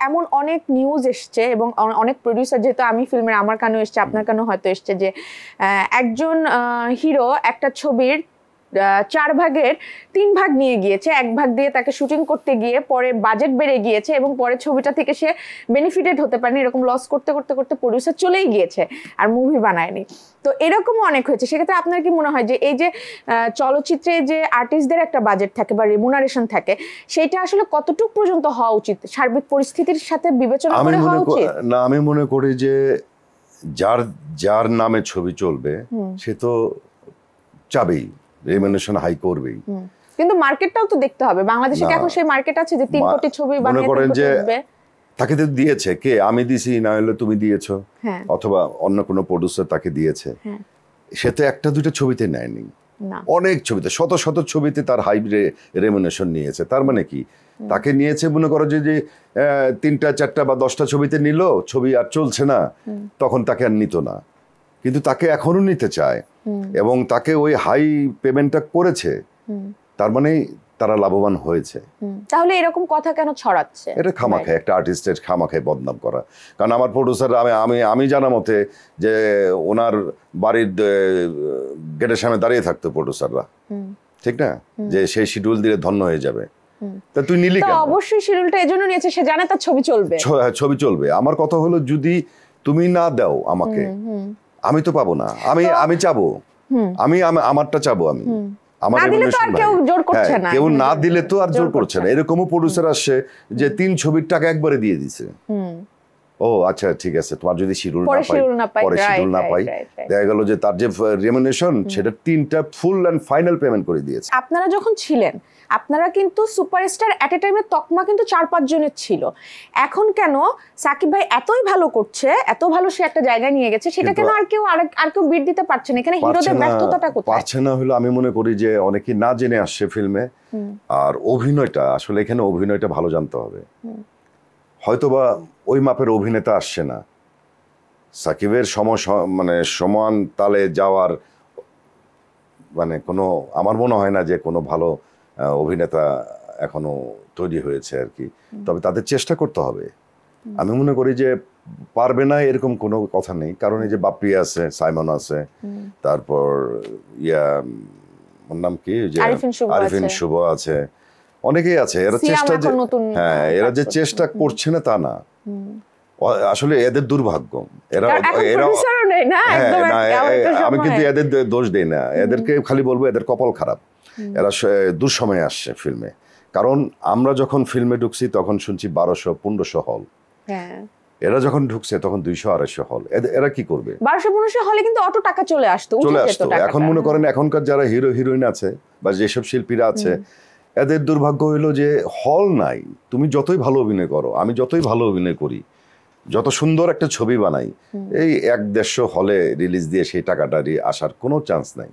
এমন অনেক নিউজ এসছে এবং অনেক প্রডিউসার যেহেতু আমি ফিল্মের আমার কানেও এসছে, আপনার কানেও হয়তো এসছে যে একজন হিরো একটা ছবির চার ভাগের তিন ভাগ নিয়ে গিয়েছে। এক ভাগ দিয়ে তাকে শুটিং করতে গিয়ে পরে বাজেট বেড়ে গিয়েছে এবং পরে ছবিটা থেকে সে বেনিফিটেড হতে পারেনি। এরকম লস করতে করতে করতে প্রডিউসার চলেই গিয়েছে আর মুভি বানায়নি। তো এরকমও অনেক হয়েছে। সেক্ষেত্রে আপনার কি মনে হয় যে এই যে চলচ্চিত্রে যে আর্টিস্টদের একটা বাজেট থাকে বা রেমুনারেশন থাকে সেটা আসলে কতটুকু পর্যন্ত হওয়া উচিত? সার্বিক পরিস্থিতির সাথে বিবেচনা করে হওয়া উচিত? না আমি মনে করি যে যার যার নামে ছবি চলবে। সে তো চাবেই। রেমিনেশন হাই করবেই। কিন্তু মার্কেটটাও তো দেখতে হবে। বাংলাদেশে কি এখন সেই মার্কেট আছে যে কোটি ছবি মনে বানিয়ে করেন যে তাকে তো দিয়েছে। কে? আমি দিছি না হলে তুমি দিয়েছ। হ্যাঁ। অথবা অন্য কোনো প্রডিউসার তাকে দিয়েছে। হ্যাঁ। সে তো একটা দুইটা ছবিতে নেয়নি। অনেক ছবিতে শত শত ছবিতে তার হাই রেমুনেশন নিয়েছে। তার মানে কি? তাকে নিয়েছে মনে করো যে যে তিনটা চারটা বা দশটা ছবিতে নিল ছবি আর চলছে না। তখন তাকে আর নিত না। কিন্তু তাকে এখনও নিতে চায়। এবং তাকে ওই হাই পেমেন্টটা করেছে। তার মানে তারা লাভবান হয়েছে। তাহলে এরকম কথা কেন ছড়াচ্ছে? এটা খামাখায় একটা আর্টিস্টের খামাখায় বদনাম করা। কারণ আমার প্রডিউসার আমি আমি আমি জানা মতে যে ওনার বাড়ির গেটের সামনে দাঁড়িয়ে থাকতো প্রডিউসাররা। ঠিক না? যে সেই শিডিউল দিলে ধন্য হয়ে যাবে। তা তুই নিলি কেন? অবশ্যই শিডিউলটা এজন্য নিয়েছে সে জানে তার ছবি চলবে। ছবি চলবে। আমার কথা হলো যদি তুমি না দাও আমাকে আমি তো পাবো না। আমি আমি চাবো। আমি আমি- আমারটা চাবো আমি। কেউ হ্যাঁ, না। কেউ না দিলে তো আর জোর করছে না। এরকমও প্রডিউসার আসছে যে তিন ছবির টাকা একবারে দিয়ে দিছে। ও আচ্ছা ঠিক আছে তোমার যদি শিডিউল না পাই পরে শিডিউল না পাই. দেখা গেল যে তার যে রেমুনেশন সেটা তিনটা ফুল এন্ড ফাইনাল পেমেন্ট করে দিয়েছে। আপনারা যখন ছিলেন আপনারা কিন্তু সুপারস্টার অ্যাট এ টাইমে তকমা কিন্তু চার পাঁচ জনের ছিল। এখন কেন সাকিব ভাই এতই ভালো করছে এত ভালো সে একটা জায়গায় নিয়ে গেছে সেটা কেন আর কেউ আর কেউ বিট দিতে পারছে না? এখানে হিরোদের ব্যর্থতাটা কোথায়? পারছে না হলো আমি মনে করি যে অনেকে না জেনে আসছে ফিল্মে আর অভিনয়টা আসলে এখানে অভিনয়টা ভালো জানতে হবে। হয়তোবা ওই মাপের অভিনেতা আসছে না। সাকিবের সম মানে সমান তালে যাওয়ার মানে কোনো আমার মনে হয় না যে কোনো ভালো অভিনেতা এখনও তৈরি হয়েছে আর কি। তবে তাদের চেষ্টা করতে হবে। আমি মনে করি যে পারবে না এরকম কোনো কথা নেই। কারণ এই যে বাপ্পি আছে সাইমন আছে তারপর ইয়া ওর নাম কি? আরিফিন শুভ আছে। অনেকেই আছে এরা চেষ্টা যে হ্যাঁ এরা যে চেষ্টা করছে না তা না। আসলে এদের দুর্ভাগ্য। এরা এরা হ্যাঁ, আমি কিন্তু এদের দোষ দেই না। এদেরকে খালি বলব এদের কপাল খারাপ। এরা দুঃসময়ে আসছে ফিল্মে। কারণ আমরা যখন ফিল্মে ঢুকছি তখন শুনছি বারোশো পনেরোশো হল। হ্যাঁ। এরা যখন ঢুকছে তখন দুইশো আড়াইশো হল। এরা কি করবে? বারোশো পনেরোশো হলে কিন্তু অত টাকা চলে আসতো চলে আসতো। এখন মনে করেন এখনকার যারা হিরো হিরোইন আছে বা যেসব শিল্পীরা আছে এদের দুর্ভাগ্য হইল যে হল নাই। তুমি যতই ভালো অভিনয় করো আমি যতই ভালো অভিনয় করি যত সুন্দর একটা ছবি বানাই এই এক দেড়শো হলে রিলিজ দিয়ে সেই টাকাটা আসার কোনো চান্স নাই।